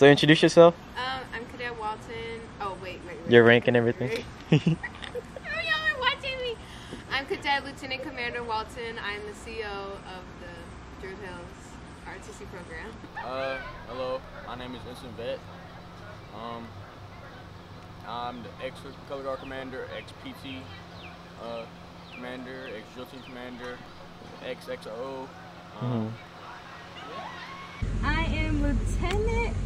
So introduce yourself, Um, I'm Cadet Walton. Oh wait, wait, wait. your rank and everything. oh, y'all are watching me. I'm Cadet Lieutenant Commander Walton. I'm the CEO of the Druid Hills RTC program. Uh, hello. My name is Vincent Vet. Um, I'm the ex color guard commander, ex PT uh, commander, ex drill team commander, ex XO. Um, I am Lieutenant,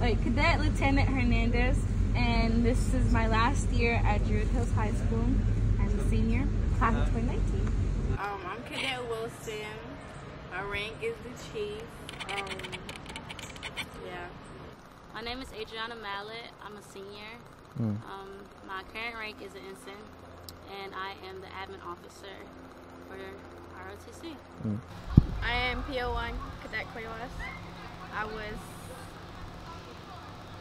wait, Cadet Lieutenant Hernandez, and this is my last year at Druid Hills High School. I'm a senior, class of 2019. Um, I'm Cadet Wilson. My rank is the chief. Um, yeah. My name is Adriana Mallet. I'm a senior. Mm. Um, my current rank is an ensign, and I am the admin officer for ROTC. I am PO1 Cadet Cuevas. I was,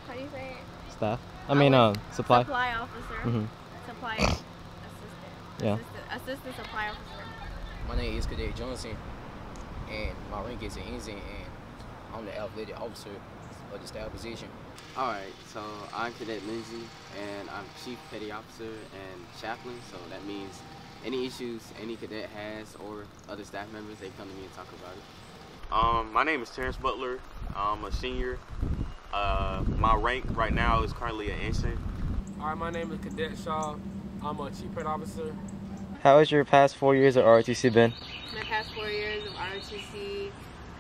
how do you say it? Staff. I mean, um, supply. Supply officer. Mhm. Supply assistant. Yeah. Assistant, assistant supply officer. My name is Cadet Johnson, and my rank is an ensign, and I'm the athletic officer of the staff position. All right, so I'm Cadet Lindsay, and I'm Chief Petty Officer and Chaplain. So that means any issues any cadet has or other staff members, they come to me and talk about it. Um, my name is Terrence Butler. I'm a senior. Uh, my rank right now is currently an ensign. All right, my name is Cadet Shaw. I'm a chief pet officer. How has your past four years at ROTC been? My past four years of ROTC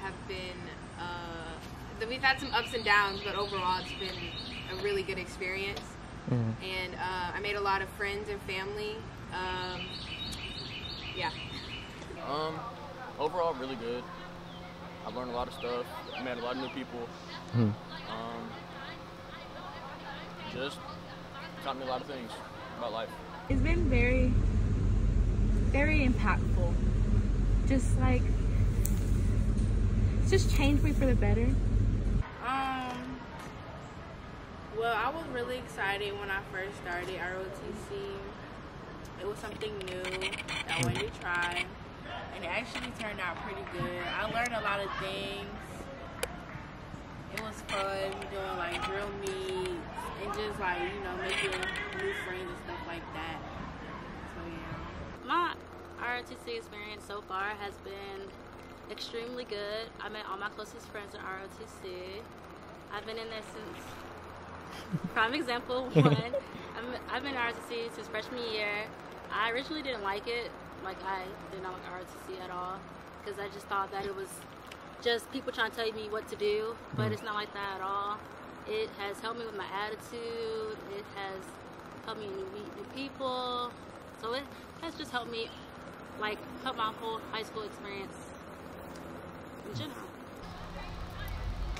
have been, uh, we've had some ups and downs, but overall it's been a really good experience. Mhm. And uh, I made a lot of friends and family. Um, yeah. um, overall, really good. I've learned a lot of stuff. Met a lot of new people. Mhm. Um, just taught me a lot of things about life. It's been very, very impactful. Just like, it's just changed me for the better. Um, well, I was really excited when I first started ROTC. It was something new that I wanted to try, and it actually turned out pretty good. I learned a lot of things. It was fun doing like drill meets and just like you know making new friends and stuff like that. So yeah. My ROTC experience so far has been extremely good. I met all my closest friends in ROTC. I've been in there since, prime example, one. I'm, I've been in ROTC since freshman year. I originally didn't like it. Like, I did not like ROTC at all because I just thought that it was just people trying to tell me what to do, but it's not like that at all. It has helped me with my attitude. It has helped me meet new people. So it has just helped me, like, help my whole high school experience in general.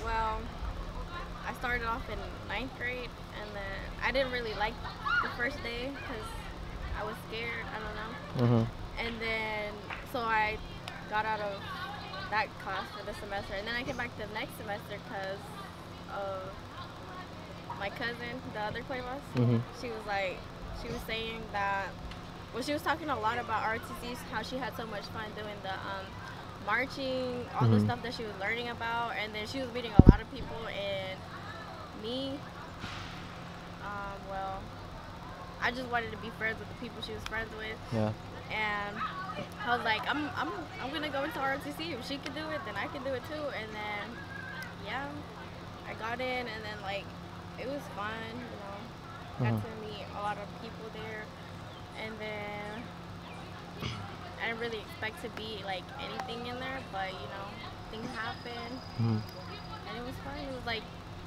Well, I started off in ninth grade, and then I didn't really like the first day because I was scared. I don't know. Mm-hmm. And then, so I got out of that class for the semester, and then I came back to the next semester because of my cousin, the other Cuevas. Mhm. She was like, she was saying that, well, she was talking a lot about RTCs, how she had so much fun doing the um, marching, all the Mhm. stuff that she was learning about, and then she was meeting a lot of people, and me, um, well, I just wanted to be friends with the people she was friends with Yeah. And I was like, I'm, I'm, I'm gonna go into ROTC. If she could do it, then I can do it too. And then, yeah, I got in, and then like, it was fun. You know, got Mhm. to meet a lot of people there, and then I didn't really expect to be like anything in there, but you know, things happened, Mhm. and it was fun. It was like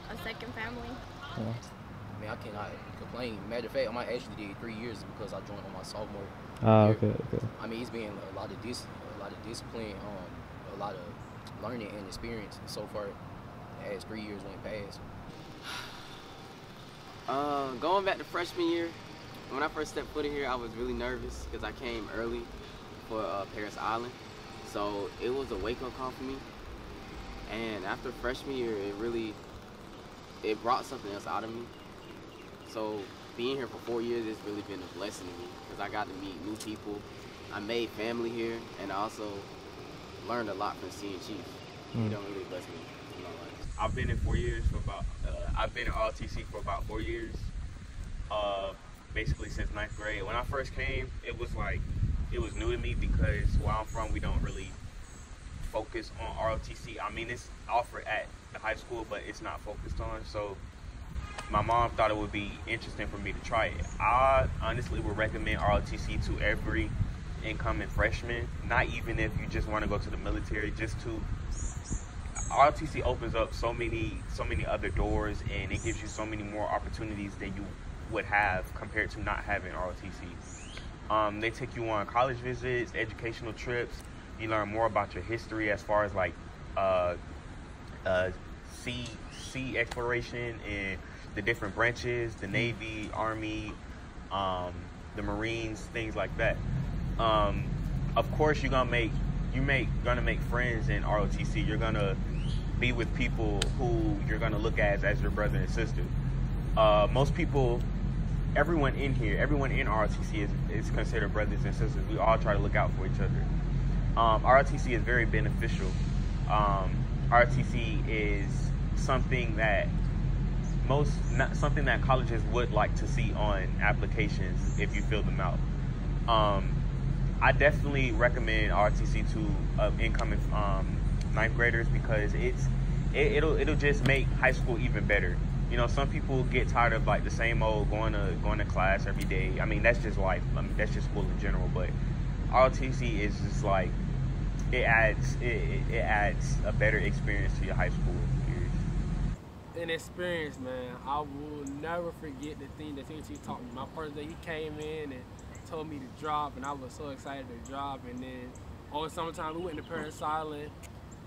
a second family. Yeah. I mean, I cannot complain. Matter of fact, I might actually did three years because I joined on my sophomore. Ah, year. okay, okay. I mean, it's been a lot of dis, a lot of discipline, um, a lot of learning and experience so far as three years went past. Uh, going back to freshman year, when I first stepped foot in here, I was really nervous because I came early for uh, Parris Island. So it was a wake-up call for me. And after freshman year, it really, it brought something else out of me. So being here for four years has really been a blessing to me because I got to meet new people. I made family here, and I also learned a lot from seeing Chief. He Mm. don't really bless me in my life. I've been in four years for about. Uh, I've been in ROTC for about four years. Uh, basically since ninth grade. When I first came, it was like it was new to me because where I'm from, we don't really focus on ROTC. I mean, it's offered at the high school, but it's not focused on. So my mom thought it would be interesting for me to try it. I honestly would recommend ROTC to every incoming freshman, not even if you just want to go to the military, just to ROTC opens up so many so many other doors and it gives you so many more opportunities than you would have compared to not having ROTC. Um, they take you on college visits, educational trips. You learn more about your history as far as like uh, uh, sea sea exploration and the different branches, the Navy, Army, um, the Marines, things like that. Um, of course, you're gonna make you make gonna make friends in ROTC. You're gonna be with people who you're gonna look at as, as your brother and sister. Uh, most people, everyone in here, everyone in ROTC is, is considered brothers and sisters. We all try to look out for each other. Um, ROTC is very beneficial. Um, ROTC is something that most not something that colleges would like to see on applications if you fill them out. Um, I definitely recommend RTC to uh, incoming um, ninth graders because it's it, it'll it'll just make high school even better. You know, some people get tired of like the same old going to going to class every day. I mean, that's just life. I mean, that's just school in general. But ROTC is just like it adds it, it adds a better experience to your high school. An experience, man. I will never forget the thing that he taught me. My first day, he came in and told me to drop, and I was so excited to drop. And then all over summertime, we went to Parris Island,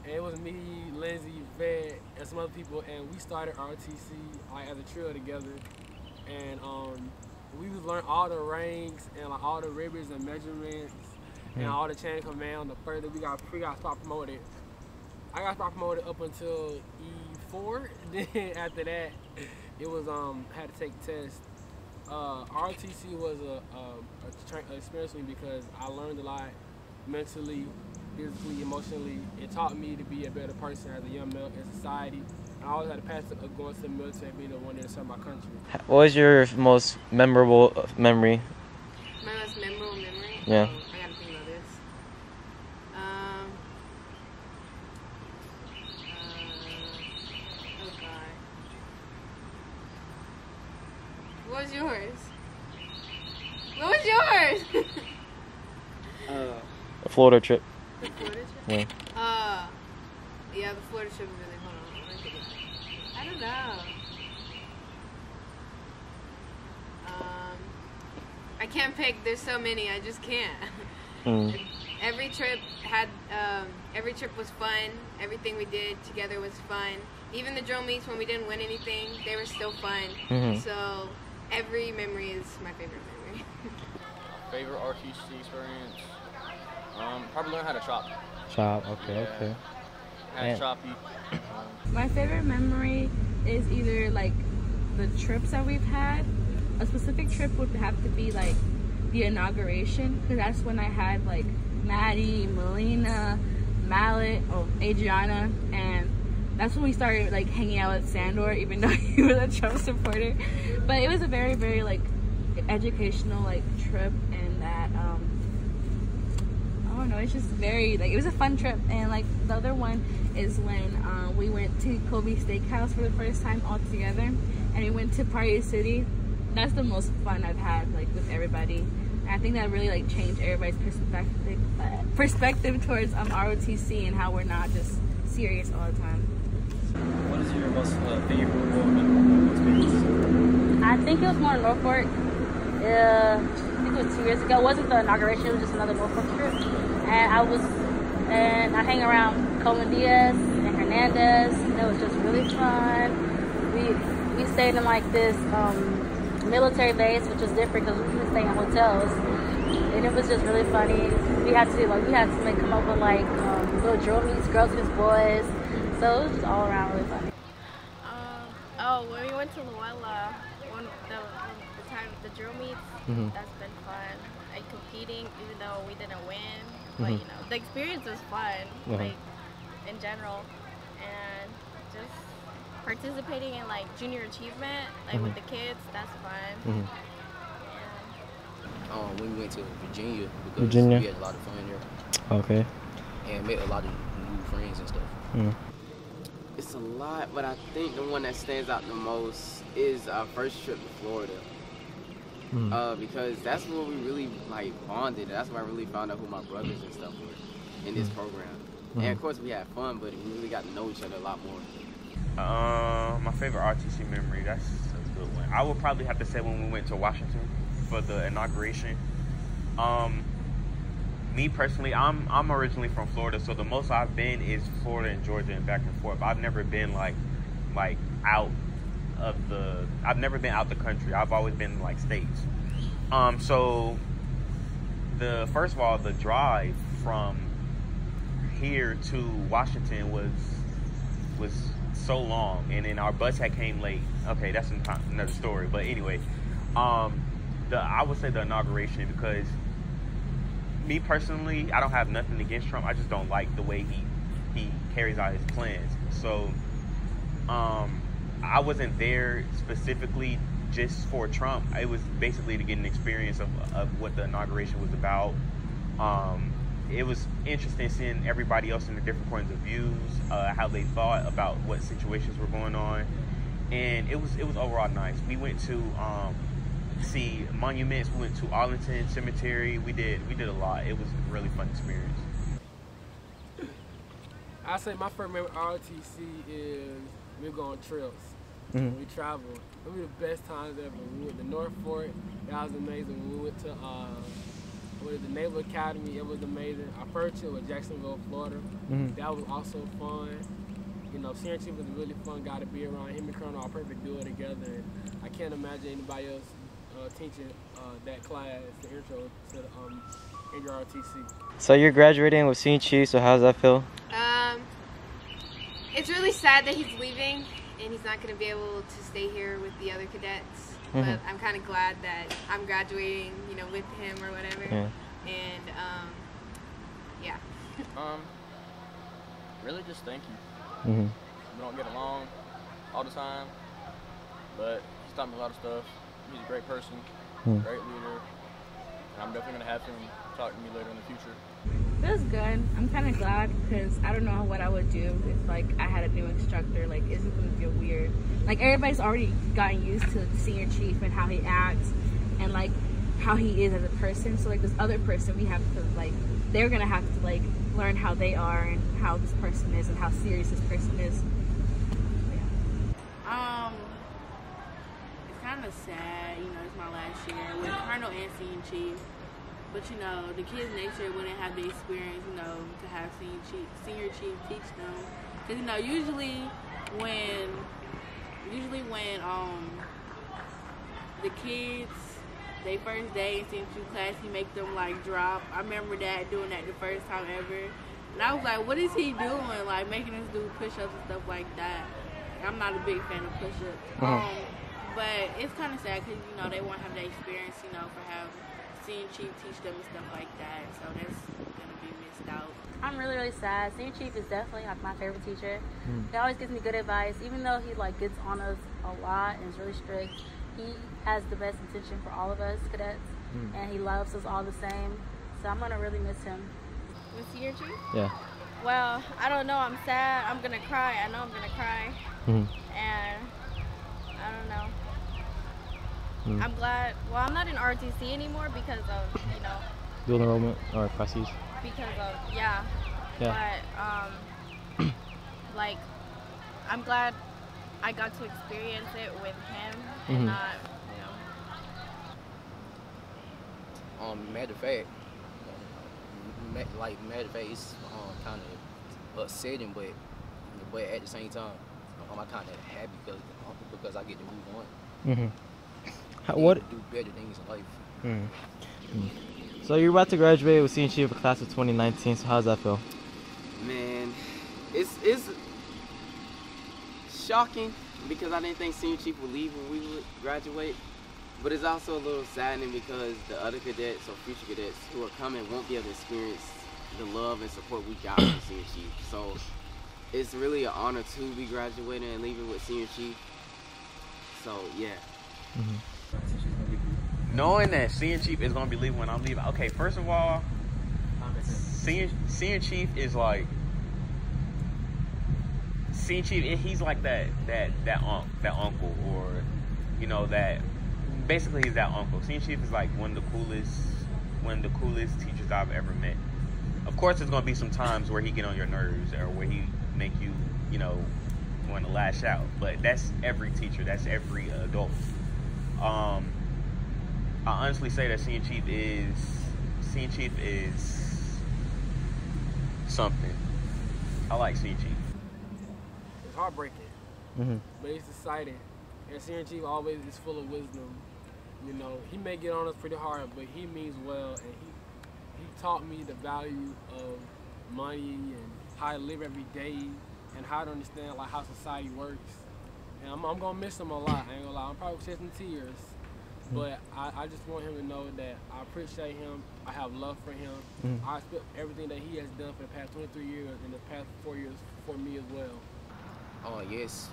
and it was me, Lindsay, Vet, and some other people, and we started RTC like as a trio together. And um, we was learn all the ranks and like all the ribbons and measurements and all the chain of command. The further we got, we got spot promoted. I got spot promoted up until E4. Then after that, it was um had to take tests. Uh, RTC was a, a, a tra- experience for me because I learned a lot mentally, physically, emotionally. It taught me to be a better person as a young male in society. I always had a passion of going to the military and being the one to serve my country. What was your most memorable uh, memory? My most memorable memory? Yeah. Oh, I gotta think about this. Um. Uh, oh god. What was yours? What was yours? A Florida trip. the Florida trip? Yeah. Uh, yeah, the Florida trip was really. Hold on. let me think about it. I don't know. Um, I can't pick. There's so many. I just can't. Mm. Every trip had. Um, every trip was fun. Everything we did together was fun. Even the drill meets when we didn't win anything, they were still fun. Mhm. So every memory is my favorite memory. Favorite RTC experience? Um, probably learn how to chop. Chop. Okay. Yeah. Okay. Had And- choppy. Um, My favorite memory is either like the trips that we've had. A specific trip would have to be like the inauguration because that's when I had like Maddie, Melina, Mallet, oh Adriana, and that's when we started like hanging out at Sandor, even though he was a Trump supporter. But it was a very, very like educational like trip, and that um, I don't know. It's just very like it was a fun trip, and like the other one is when um, we went to Kobe Steakhouse for the first time all together, and we went to Party City. That's the most fun I've had like with everybody. And I think that really like changed everybody's perspective uh, perspective towards um, ROTC and how we're not just serious all the time. What is your most uh, favorite experience? I think it was more Norfolk. Uh, I think it was two years ago. It wasn't the inauguration. It was just another Norfolk trip. And I was, and I hang around Coleman Diaz and Hernandez. And it was just really fun. We we stayed in like this um, military base, which was different because we usually stay in hotels. And it was just really funny. We had to like we had to make come up with like um, little drill meets, girls meets boys. So it was just all around really funny. Um, oh, when we went to Luella, one the, the time the drill meets, Mhm. that's been fun. And competing, even though we didn't win, but Mhm. you know the experience was fun, Uh-huh. like in general, and just participating in like junior achievement, like with Mhm. the kids. That's fun. Mhm. Um, when we went to Virginia because Virginia. we had a lot of fun there Okay. and met a lot of new friends and stuff. Mm. It's a lot, but I think the one that stands out the most is our first trip to Florida. Mm. Uh, because that's where we really like bonded. That's where I really found out who my brothers and stuff were in this Mm. program. Mhm. And of course we had fun, but we really got to know each other a lot more. Uh, my favorite RTC memory. That's a good one. I would probably have to say when we went to Washington for the inauguration. Um, me personally, I'm I'm originally from Florida, so the most I've been is Florida and Georgia and back and forth. I've never been like like out of the. I've never been out the country. I've always been like states. Um, so the first of all, the drive from here to Washington was was so long, and then our bus had came late. Okay, that's another story. But anyway, um, the I would say the inauguration because me personally, I don't have nothing against Trump. I just don't like the way he he carries out his plans. So, um, I wasn't there specifically just for Trump. It was basically to get an experience of, of what the inauguration was about. Um, it was interesting seeing everybody else in the different points of views, uh, how they thought about what situations were going on, and it was it was overall nice. We went to um, see monuments. We went to Arlington Cemetery. We did we did a lot. It was a really fun experience. I say my first memory ROTC is we go on trips. Mhm. We travel. It was the best times ever. We went to North Fork. That was amazing. We went to uh, what is the Naval Academy. It was amazing. Our first trip was Jacksonville, Florida. Mhm. That was also fun. You know, Senior Chief was a really fun guy to be around. Him and Colonel are a perfect duo together. And I can't imagine anybody else uh, teaching uh, that class, the intro to the um, NRTC. So you're graduating with Senior Chief. So how does that feel? Um, it's really sad that he's leaving and he's not going to be able to stay here with the other cadets. Mhm. But I'm kind of glad that I'm graduating, you know, with him or whatever. Yeah. And um, yeah. Um, really just thank you. Mhm. We don't get along all the time, but he's taught me a lot of stuff. He's a great person, Hmm. great leader, and I'm definitely gonna have him talk to me later in the future. Feels good. I'm kind of glad because I don't know what I would do if like I had a new instructor. Like, is it gonna feel weird? Like everybody's already gotten used to the senior chief and how he acts and like how he is as a person. So like this other person, we have to like they're gonna have to like learn how they are and how this person is and how serious this person is. Um, it's kind of sad, you know, it's my last year with Colonel and Senior Chief. But, you know, the kids next year wouldn't have the experience, you know, to have Senior Chief, senior chief teach them. Because, you know, usually when, usually when, um, the kids, they first day in Senior Chief class, he make them, like, drop. I remember that, doing that the first time ever. And I was like, what is he doing? Like, making us do push-ups and stuff like that. I'm not a big fan of push-ups. Uh-huh. Um, but it's kind of sad because you know they won't have that experience, you know, for having seeing Chief teach them and stuff like that. So that's gonna be missed out. I'm really, really sad. Senior Chief is definitely like my favorite teacher. Mm. He always gives me good advice, even though he like gets on us a lot and is really strict. He has the best intention for all of us cadets, Mm. and he loves us all the same. So I'm gonna really miss him. With senior chief? Yeah. Well, I don't know. I'm sad. I'm gonna cry. I know I'm gonna cry. Mhm. And I don't know. Mm. I'm glad. Well, I'm not in RTC anymore because of you know Dual enrollment or prestige. because of yeah. Yeah. But um, like I'm glad I got to experience it with him and Mhm. not you know. Um, matter of fact, like matter of fact, it's um, kind of upsetting, but but at the same time, um, I'm kind of happy because because I get to move on. Mhm. How, what? do better things in life. Mm. Mm. So you're about to graduate with Senior Chief of a class of 2019. So how does that feel? Man, it's it's shocking because I didn't think senior chief would leave when we would graduate. But it's also a little saddening because the other cadets or future cadets who are coming won't be able to experience the love and support we got from senior chief. So it's really an honor to be graduating and leaving with senior chief. So yeah. Knowing that senior chief is gonna be leaving when I'm leaving. Okay, first of all, senior chief is like senior chief. He's like that that that unc that uncle or you know that basically he's that uncle. Senior chief is like one of the coolest one of the coolest teachers I've ever met. Of course, there's gonna be some times where he get on your nerves or where he make you you know want to lash out. But that's every teacher. That's every adult. Um, I honestly say that senior chief is senior chief is something. I like senior chief. It's heartbreaking, Mm-hmm. but it's exciting. And Senior Chief always is full of wisdom. You know, he may get on us pretty hard, but he means well, and he he taught me the value of money and how to live every day and how to understand like how society works. And I'm, I'm gonna miss him a lot. I ain't gonna lie. I'm probably shedding tears, but I, I just want him to know that I appreciate him. I have love for him. Mhm. I expect everything that he has done for the past 23 years and the past four years for me as well. Oh yes,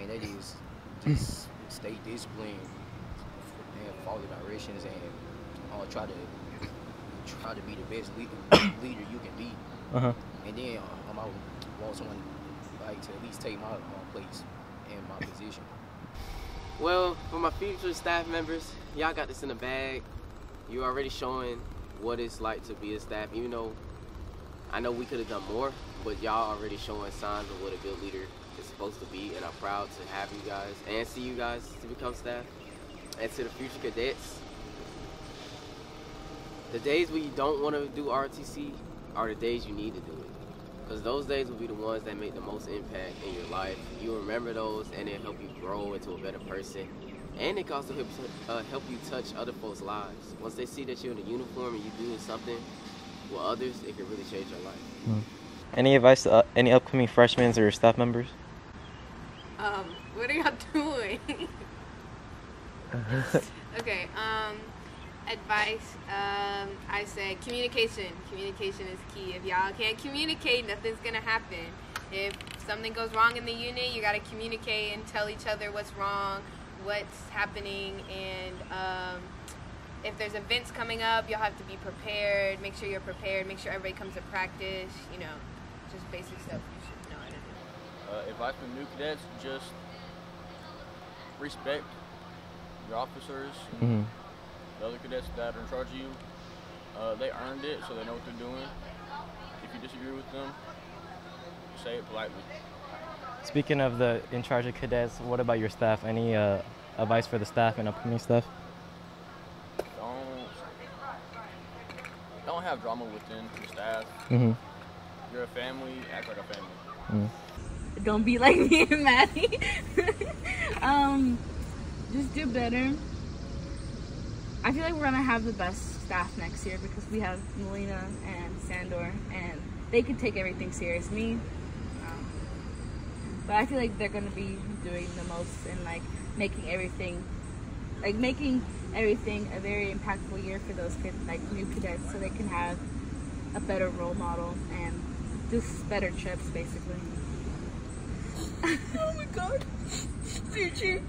and that is just stay disciplined and follow the directions and uh, try to try to be the best leader, leader you can be. Uh-huh. And then um, I would want someone like to at least take my uh, place and my position. Well, for my future staff members, y'all got this in the bag. You're already showing what it's like to be a staff, even though I know we could have done more, but y'all already showing signs of what a good leader is supposed to be, and I'm proud to have you guys and see you guys to become staff. And to the future cadets, the days when you don't want to do ROTC are the days you need to do it. Because those days will be the ones that make the most impact in your life. You remember those and it help you grow into a better person. And it can also help, uh, help you touch other folks' lives. Once they see that you're in a uniform and you're doing something with others, it can really change your life. Any advice to uh, any upcoming freshmen or staff members? Um, what are y'all doing? okay, um, advice, um, I say communication. Communication is key. If y'all can't communicate, nothing's gonna happen. If something goes wrong in the unit, you gotta communicate and tell each other what's wrong, what's happening, and um, if there's events coming up, you'll have to be prepared. Make sure you're prepared. Make sure everybody comes to practice. You know, just basic stuff you should know how to do. Uh, advice for new cadets: just respect your officers, Mm-hmm. The other cadets that are in charge of you. Uh, they earned it, so they know what they're doing. If you disagree with them, say it politely. Speaking of the in charge of cadets, what about your staff? Any uh, advice for the staff and upcoming staff? Don't don't have drama within your staff. Mm-hmm. You're a family. Act like a family. Mm. Don't be like me and Maddie. um, just do better. I feel like we're gonna have the best staff next year because we have Melina and Sandor, and they can take everything serious. Me, um, but I feel like they're gonna be doing the most and like making everything, like making everything a very impactful year for those kids, like new cadets, so they can have a better role model and just better trips, basically. oh my god. Future.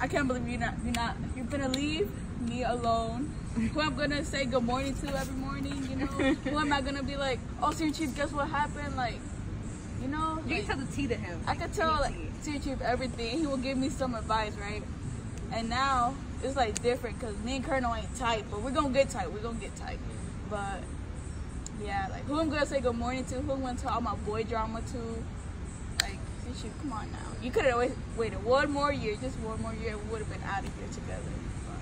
I can't believe you're not you're not you're gonna leave me alone. Who I'm gonna say good morning to every morning, you know? Who am I gonna be like, oh Senior Chief, guess what happened? Like, you know? You like, can tell the tea to him. I could tell like Senior Chief everything. He will give me some advice, right? And now it's like different because me and Colonel ain't tight, but we're gonna get tight. We're gonna get tight. But yeah, like who I'm gonna say good morning to, who I'm gonna tell all my boy drama to. Like, Senior Chief, come on now. You could have waited one more year, just one more year, we would have been out of here together.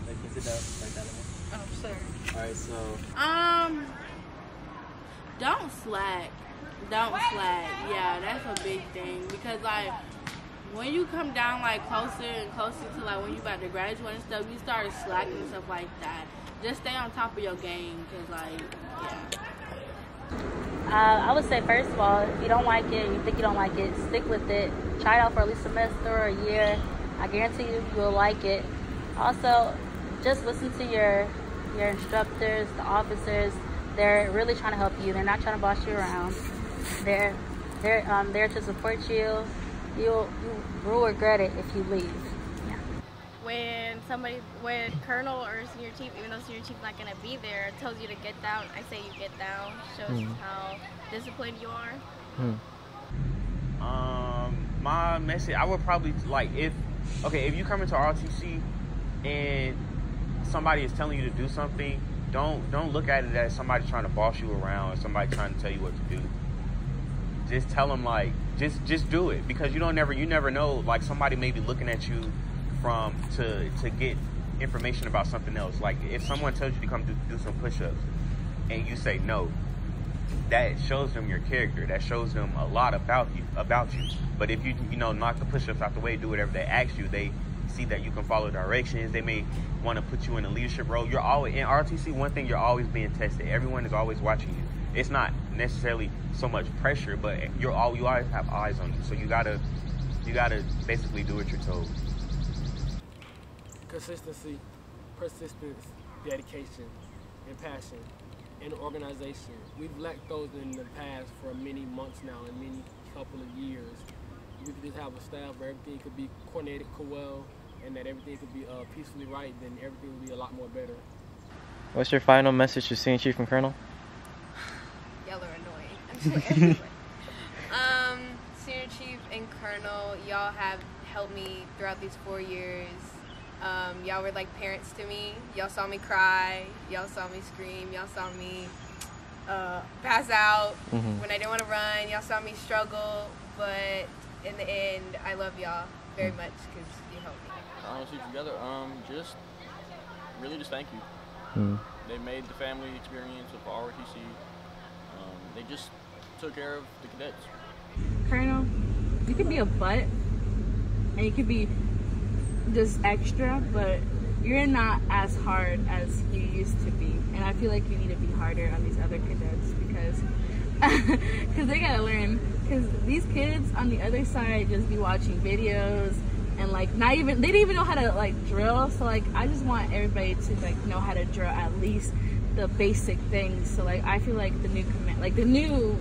Oh, sorry. Alright, so Um, don't slack. Don't slack. Yeah, that's a big thing because like when you come down like closer and closer to like when you about to graduate and stuff, you start slacking and stuff like that. Just stay on top of your game because like yeah. Uh, I would say, first of all, if you don't like it, you think you don't like it, stick with it. Try it out for at least a semester or a year. I guarantee you, you'll like it. Also, just listen to your your instructors, the officers. They're really trying to help you. They're not trying to boss you around. They're They're um, there to support you. You'll you will regret it if you leave. When somebody, when Colonel or Senior Chief, even though Senior Chief's not gonna be there, tells you to get down, I say you get down. Shows Hmm. how disciplined you are. Hmm. Um, my message, I would probably like if okay, if you come into ROTC and somebody is telling you to do something, don't don't look at it as somebody trying to boss you around or somebody trying to tell you what to do. Just tell them like just just do it because you don't never you never know like somebody may be looking at you from to to get information about something else. Like if someone tells you to come do, do some push-ups and you say no, that shows them your character. That shows them a lot about you. About you. But if you you know knock the push-ups out the way, do whatever they ask you, they see that you can follow directions. They may want to put you in a leadership role. You're always in RTC. One thing you're always being tested. Everyone is always watching you. It's not necessarily so much pressure, but you're all you always have eyes on you. So you gotta you gotta basically do what you're told. Consistency, persistence, dedication, and passion, and organization. We've lacked those in the past for many months now and many couple of years. We could just have a staff where everything could be coordinated well and that everything could be uh, peacefully right, then everything would be a lot more better. What's your final message to Senior Chief and Colonel? Y'all are annoying. I'm just like, everywhere. um, Senior Chief and Colonel, y'all have helped me throughout these four years. Um, y'all were like parents to me. Y'all saw me cry. Y'all saw me scream. Y'all saw me uh, pass out Mhm. when I didn't want to run. Y'all saw me struggle. But in the end, I love y'all very much because you helped me. Honestly, together, um, just really just thank you. Hmm. They made the family experience of ROTC. Um, they just took care of the cadets. Colonel, you could be a butt and you could be just extra, but you're not as hard as you used to be. And I feel like you need to be harder on these other cadets because because they gotta learn. Because these kids on the other side just be watching videos and like not even they didn't even know how to like drill. So like I just want everybody to like know how to drill at least the basic things. So like I feel like the new command, like the new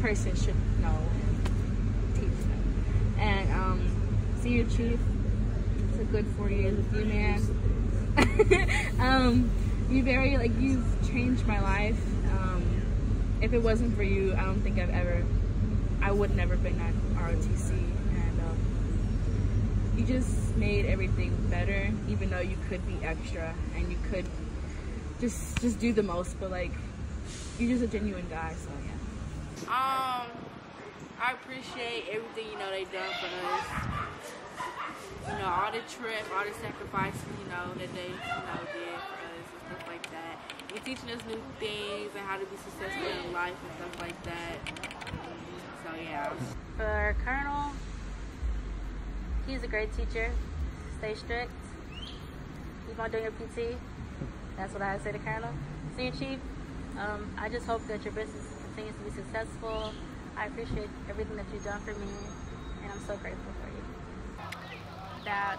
person should know and teach them. And um, senior chief, it's a good four years with you, man. um, you very like you've changed my life. Um, if it wasn't for you, I don't think I've ever, I would never been at ROTC. And you just made everything better, even though you could be extra and you could just just do the most. But like, you're just a genuine guy, so yeah. Um, I appreciate everything you know they done for us. You know, all the trip, all the sacrifices, you know, that they, you know, did for us and stuff like that. And teaching us new things and how to be successful in life and stuff like that. So yeah. For Colonel, he's a great teacher. Stay strict. Keep on doing your PT. That's what I say to Colonel. Senior Chief, um, I just hope that your business continues to be successful. I appreciate everything that you've done for me, and I'm so grateful for you. that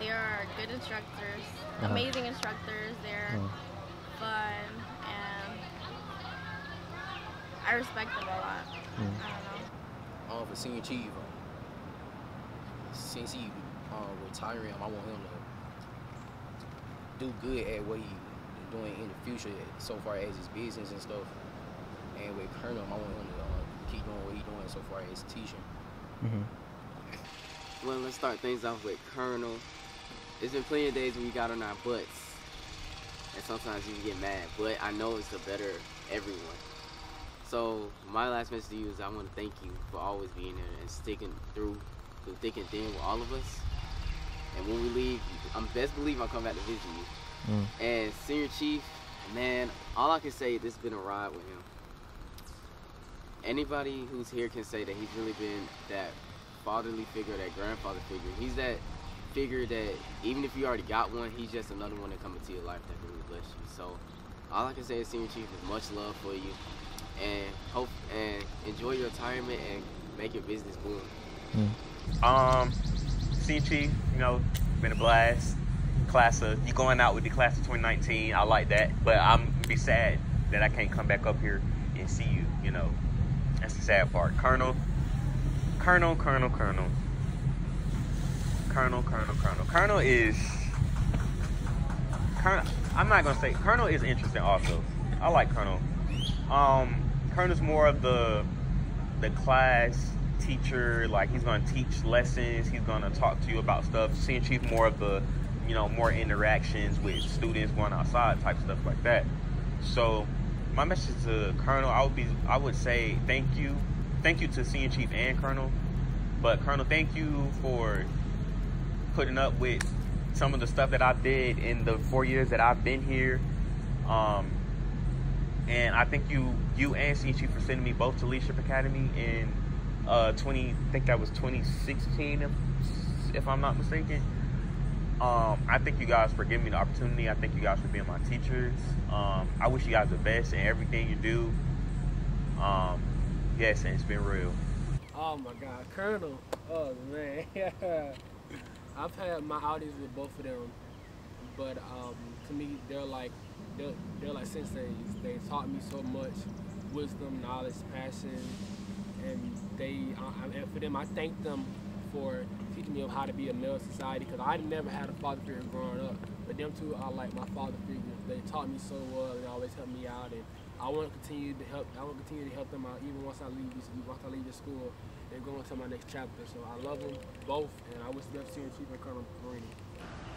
they are good instructors, Uh-huh. amazing instructors. They're Mm. fun, and I respect them a lot. Mm. I don't know. Um, for senior chief, since he um, retiring, I want him to do good at what he doing in the future, so far as his business and stuff. And with Colonel, I want him to uh, keep doing what he's doing so far as teaching. Mm-hmm. Well, let's start things off with Colonel. There's been plenty of days when we got on our butts, and sometimes you can get mad. But I know it's the better everyone. So my last message to you is I want to thank you for always being there and sticking through, through thick and thin with all of us. And when we leave, I'm best believe I'll come back to visit you. Mm. And Senior Chief, man, all I can say, this has been a ride with him. Anybody who's here can say that he's really been that fatherly figure, that grandfather figure. He's that figure that even if you already got one, he's just another one that come into your life that can really bless you. So all I can say is Senior Chief is much love for you and hope and enjoy your retirement and make your business boom. Um, Senior you know, been a blast. Class of you going out with the class of 2019. I like that, but I'm be sad that I can't come back up here and see you. You know, That's the sad part. Colonel, Colonel, Colonel, Colonel, Colonel, Colonel, Colonel. Colonel is. Colonel. I'm not gonna say Colonel is interesting. Also, I like Colonel. Um, Colonel's more of the the class teacher. Like he's gonna teach lessons. He's gonna talk to you about stuff. Senior chief more of the, you know, more interactions with students going outside type stuff like that. So my message to Colonel, I would be, I would say thank you, thank you to Senior Chief and Colonel, but Colonel, thank you for putting up with some of the stuff that I did in the four years that I've been here. Um, and I thank you, you and Senior Chief for sending me both to Leadership Academy in uh, 20, I think that was 2016, if, if I'm not mistaken. Um, I thank you guys for giving me the opportunity. I thank you guys for being my teachers. Um, I wish you guys the best in everything you do. Um, yes, and it's been real. Oh my God, Colonel. Oh man, I've had my outings with both of them, but um, to me, they're like they're, they're like senseis. They taught me so much wisdom, knowledge, passion, and they uh, and for them, I thank them for teaching me of how to be a male society because I never had a father figure growing up. But them two are like my father figures. They taught me so well and always helped me out. And I want to continue to help. I want to continue to help them out even once I leave this, once I leave this school and go into my next chapter. So I love them both, and I wish them senior chief and Colonel Marini.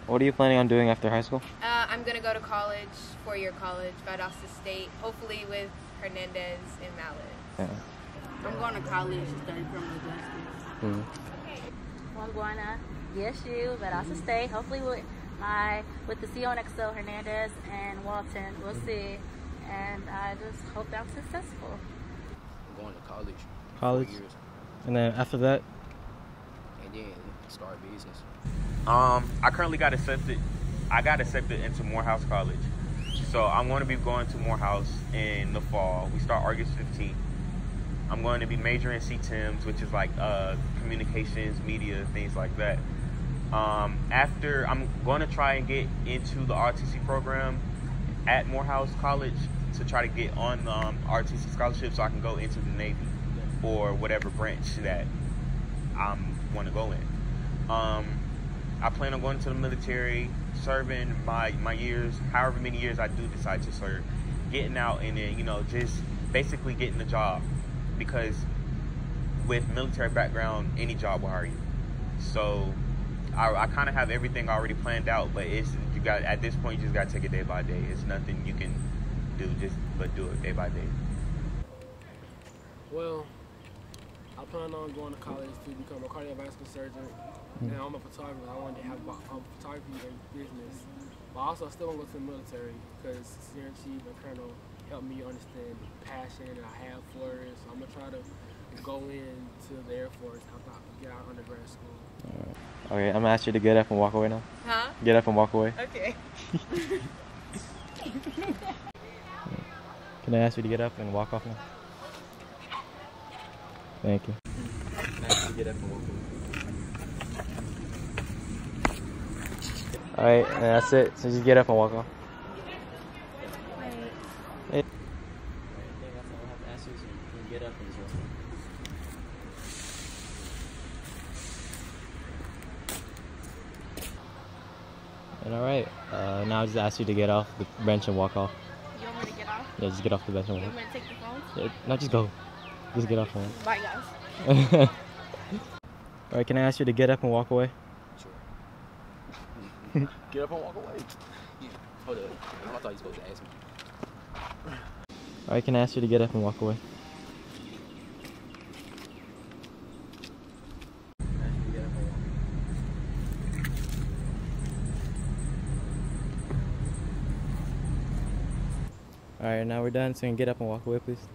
What are you planning on doing after high school? Uh, I'm gonna go to college, four-year college, Valdosta State, hopefully with Hernandez and Mallet. Yeah. I'm going to college to study criminal justice. Mhm. Well, I'm going to ESU, but also stay. Hopefully with my with the CO and XO Hernandez and Walton. We'll see. And I just hope that I'm successful. I'm going to college. College? And then after that, And then start business. Um, I currently got accepted. I got accepted into Morehouse College, so I'm going to be going to Morehouse in the fall. We start August 15th. I'm going to be majoring in CTEMS, which is like uh, communications, media, things like that. Um, after, I'm going to try and get into the RTC program at Morehouse College to try to get on the um, RTC scholarship so I can go into the Navy or whatever branch that I want to go in. Um, I plan on going to the military, serving my, my years, however many years I do decide to serve, getting out and then, you know, just basically getting a job. Because with military background, any job will hire you. So I, I kind of have everything already planned out, but it's you got at this point you just got to take it day by day. It's nothing you can do just but do it day by day. Well, I plan on going to college to become a cardiovascular surgeon. And I'm a photographer. I wanted to have a um, photography and business. But also, I still want to go to the military because Senior Chief and Colonel helped me understand the passion that I have for it. So I'm going to try to go into the Air Force after I get out of undergrad school. okay, I'm gonna ask you to get up and walk away now. Huh? Get up and walk away. Okay. Can I ask you to get up and walk off now? Thank you. Nice to get up and walk away. All right, and that's it. So just get up and walk off. Hey. Get up and just And all right, uh, now I just ask you to get off the bench and walk off. You want me to get off? Yeah, just get off the bench and You walk. want me to take the phone? Yeah, no, just go. Just get off and Bye, guys. all right, can I ask you to get up and walk away? Sure. get up and walk away. Yeah. Hold up. I thought you were supposed to ask me. All right, can I ask you to get up and walk away? All right, now we're done. So you can get up and walk away, please.